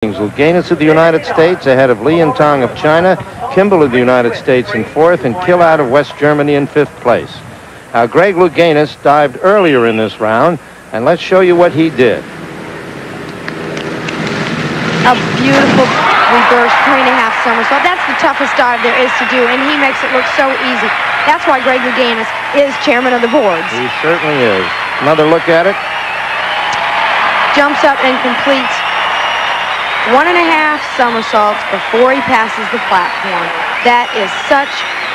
Louganis of the United States ahead of Li and Tong of China, Kimball of the United States in fourth, and Killat of West Germany in fifth place. Now, Greg Louganis dived earlier in this round, and let's show you what he did. A beautiful reverse three and a half somersault. That's the toughest dive there is to do, and he makes it look so easy. That's why Greg Louganis is chairman of the boards. He certainly is. Another look at it. Jumps up and completes one and a half somersaults before he passes the platform. That is such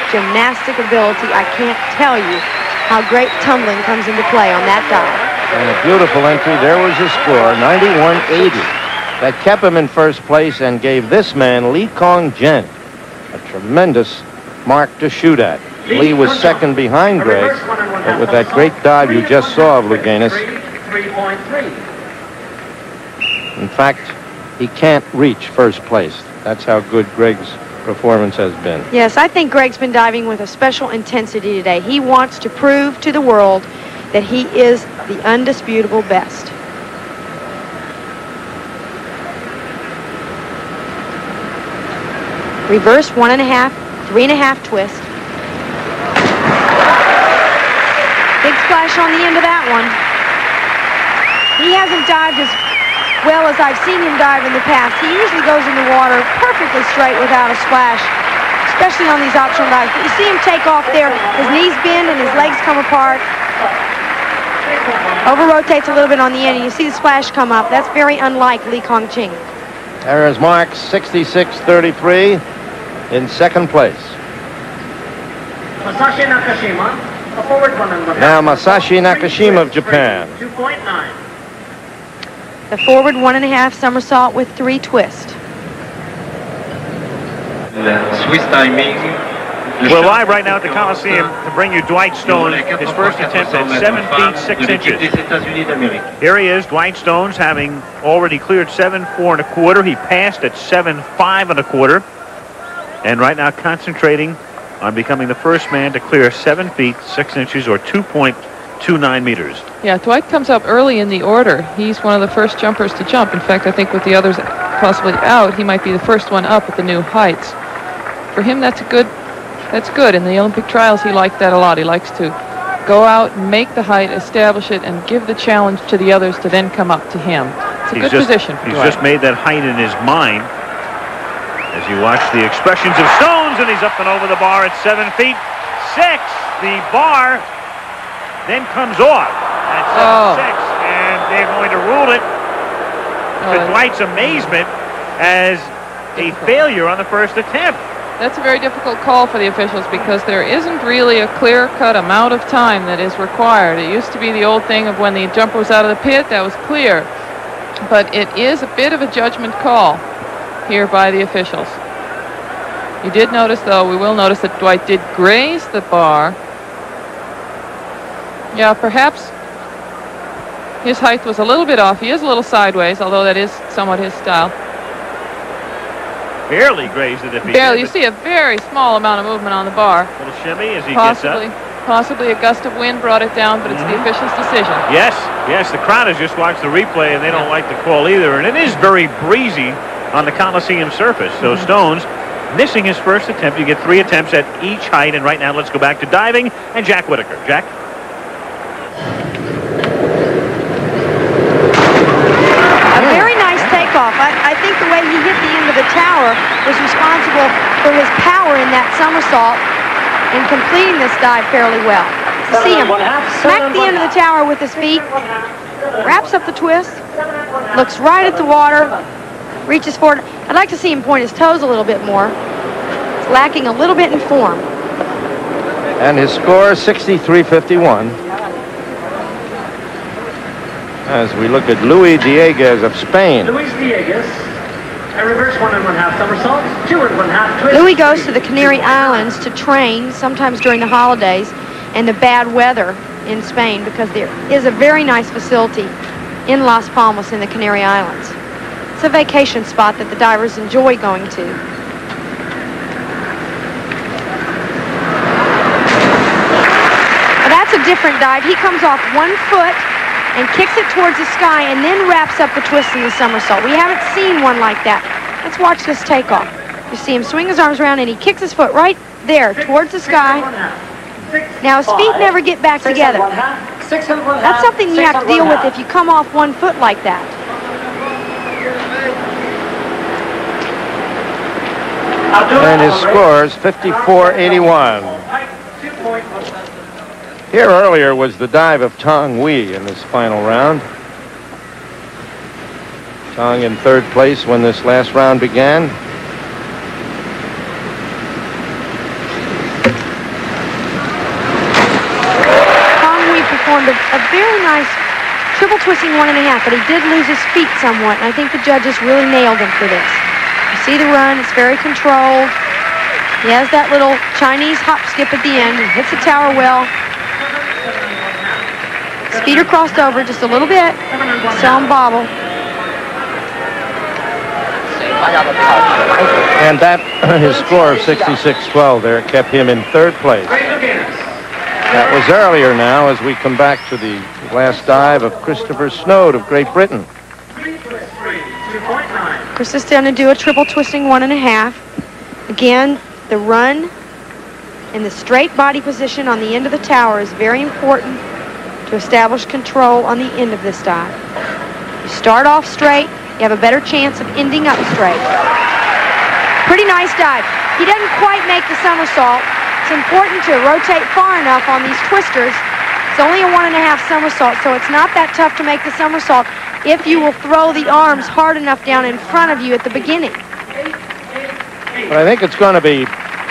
gymnastic ability. I can't tell you how great tumbling comes into play on that dive. And a beautiful entry. There was his score, 91.80. That kept him in first place and gave this man, Li Kongzheng, a tremendous mark to shoot at. Lee was second behind Greg, but with that great dive you just saw of Louganis. In fact, he can't reach first place. That's how good Greg's performance has been. Yes, I think Greg's been diving with a special intensity today. He wants to prove to the world that he is the undisputable best. Reverse one and a half, three and a half twist. Big splash on the end of that one. He hasn't dived as well as I've seen him dive in the past. He usually goes in the water perfectly straight without a splash, especially on these optional dives. But you see him take off there, his knees bend and his legs come apart. Over rotates a little bit on the end, and you see the splash come up. That's very unlike Li Kongzheng. There is Mark, 66-33 in second place. Masashi Nakashima, a forward one and one. Now Masashi Nakashima of Japan. 2.9. The forward one and a half somersault with three twist. Swiss timing. We're live right now at the Coliseum to bring you Dwight Stones, his first attempt at 7 feet 6 inches. Here he is, Dwight Stones, having already cleared 7 4 and a quarter. He passed at 7 5 and a quarter. And right now concentrating on becoming the first man to clear 7 feet 6 inches or 2.29 meters. Yeah, Dwight comes up early in the order. He's one of the first jumpers to jump. In fact, I think with the others possibly out, he might be the first one up at the new heights. For him, that's a good. That's good. In the Olympic trials, he liked that a lot. He likes to go out, make the height, establish it, and give the challenge to the others to then come up to him. It's a He's good just, position for He's Dwight. just made that height in his mind. As you watch the expressions of Stones, and he's up and over the bar at seven feet six. The bar then comes off at Oh. six, and they're going to rule it to Oh, Dwight's amazement as a failure on the first attempt. That's a very difficult call for the officials because there isn't really a clear-cut amount of time that is required. It used to be the old thing of when the jumper was out of the pit, that was clear. But it is a bit of a judgment call here by the officials. You did notice, though, we will notice that Dwight did graze the bar. Yeah, perhaps his height was a little bit off. He is a little sideways, although that is somewhat his style. Barely grazed it if he Barely. did, You see a very small amount of movement on the bar. little shimmy as he Possibly, gets up. possibly a gust of wind brought it down, but it's the mm-hmm. official's decision. Yes, yes, the crowd has just watched the replay and they don't like the call either. And it is very breezy on the Coliseum surface. So mm-hmm. Stones missing his first attempt. You get three attempts at each height. And right now, let's go back to diving and Jack Whitaker. Jack? A very nice takeoff. I, I think the way he hit the end of the tower was responsible for his power in that somersault and completing this dive fairly well. See him smack the end of the tower with his feet, wraps up the twist, looks right at the water, reaches forward. I'd like to see him point his toes a little bit more. It's lacking a little bit in form. And his score, is 63-51. As we look at Luis Dieguez of Spain. Luis Dieguez, a reverse one and one half somersault, two and one half twist. Louis goes to the Canary Islands to train, sometimes during the holidays and the bad weather in Spain, because there is a very nice facility in Las Palmas in the Canary Islands. It's a vacation spot that the divers enjoy going to. But that's a different dive. He comes off one foot and kicks it towards the sky and then wraps up the twist in the somersault. We haven't seen one like that. Let's watch this takeoff. You see him swing his arms around and he kicks his foot right there towards the sky. Now his feet never get back together. That's something you have to deal with if you come off one foot like that. And his score is 54-81. Here earlier was the dive of Tong Wei in this final round. Tong in third place when this last round began. Tong Wei performed a, a very nice triple twisting one and a half, but he did lose his feet somewhat, and I think the judges really nailed him for this. You see the run, it's very controlled. He has that little Chinese hop skip at the end and hits the tower well. His feet are crossed over just a little bit, him bobble. And that, his score of 66-12 there, kept him in third place. That was earlier now as we come back to the last dive of Christopher Snode of Great Britain. Chris is going to do a triple twisting one and a half. Again, the run and the straight body position on the end of the tower is very important to establish control on the end of this dive. You start off straight, you have a better chance of ending up straight. Pretty nice dive. He doesn't quite make the somersault. It's important to rotate far enough on these twisters. It's only a one and a half somersault, so it's not that tough to make the somersault if you will throw the arms hard enough down in front of you at the beginning. But I think it's going to be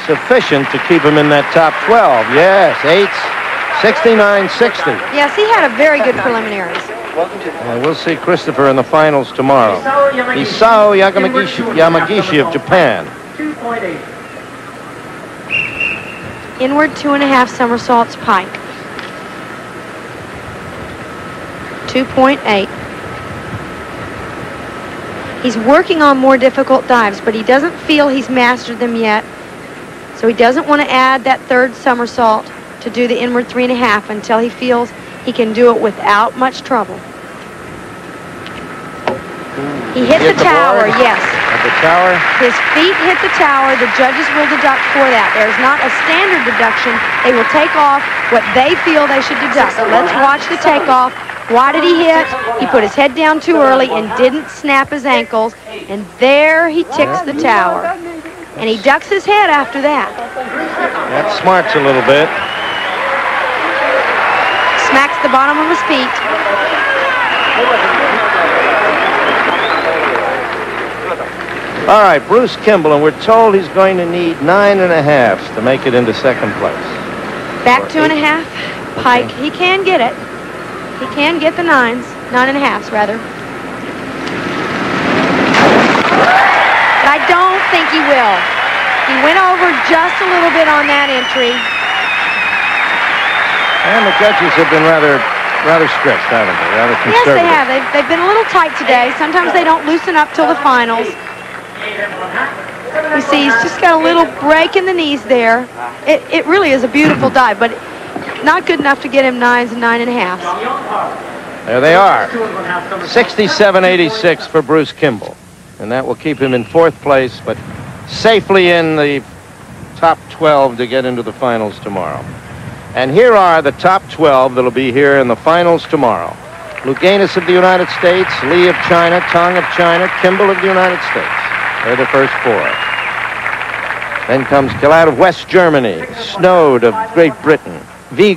sufficient to keep him in that top 12. Yes, eights, 69-60. Yes, he had a very good preliminaries. And we'll see Christopher in the finals tomorrow. Isao Yamagishi, Yamagishi of Japan. Inward two and a half somersaults pike. 2.8. He's working on more difficult dives, but he doesn't feel he's mastered them yet. So he doesn't want to add that third somersault to do the inward three and a half until he feels he can do it without much trouble. He hit, Hit the, the tower, board? yes. At the tower, His feet hit the tower. The judges will deduct for that. There's not a standard deduction. They will take off what they feel they should deduct. Let's watch the takeoff. Why did he hit? He put his head down too early and didn't snap his ankles. And there he ticks the tower. And he ducks his head after that. that smarts a little bit. The bottom of his feet. All right, Bruce Kimball, and we're told he's going to need nine and a halves to make it into second place. Back two and a half. Pike. He can get it. He can get the nines. Nine and a halves, rather. But I don't think he will. He went over just a little bit on that entry. And the judges have been rather, rather strict, haven't they? Rather Yes, they have. They've, they've been a little tight today. Sometimes they don't loosen up till the finals. You see, he's just got a little break in the knees there. It, it really is a beautiful dive, but not good enough to get him nines and nine and a halves. There they are. 67-86 for Bruce Kimball. And that will keep him in fourth place, but safely in the top 12 to get into the finals tomorrow. And here are the top 12 that'll be here in the finals tomorrow. Louganis of the United States, Lee of China, Tong of China, Kimball of the United States. They're the first four. Then comes Killat of West Germany, Snode of Great Britain, V.